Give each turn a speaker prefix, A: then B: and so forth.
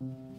A: you